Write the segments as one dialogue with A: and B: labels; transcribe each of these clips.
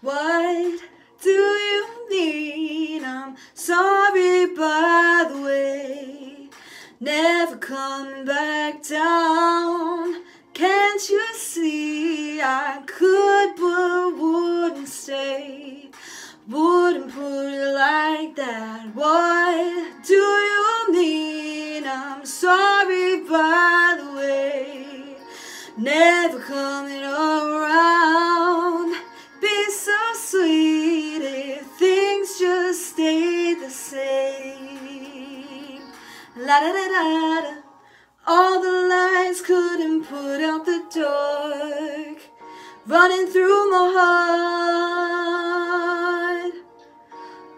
A: What do you mean? I'm sorry, by the way. Never coming back down. Can't you see I could but wouldn't stay? Wouldn't put it like that. What do you mean? I'm sorry, by the way. Never coming around. La da da da da. All the lights couldn't put out the dark. Running through my heart.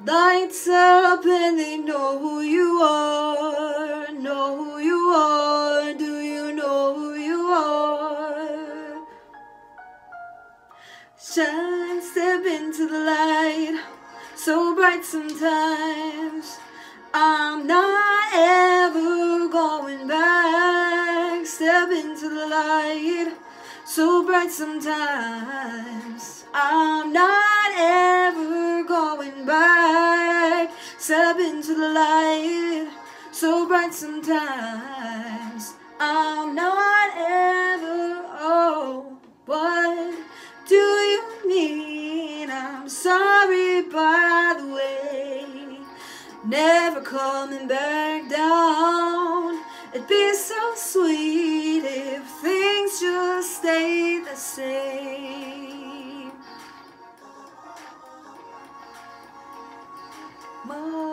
A: Lights up and they know who you are. Know who you are. Do you know who you are? Shine, step into the light. So bright sometimes. Light. So bright sometimes. I'm not ever going back. Step into the light. So bright sometimes. I'm not ever. Oh, what do you mean? I'm sorry, by the way. Never coming back down. It'd be so sweet if things just stayed the same. More,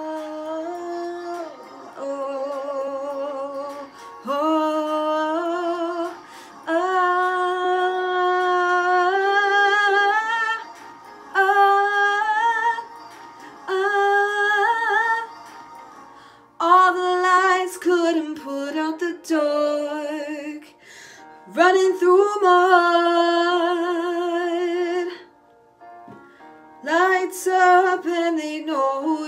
A: dark. Running through my heart. Lights up and they know who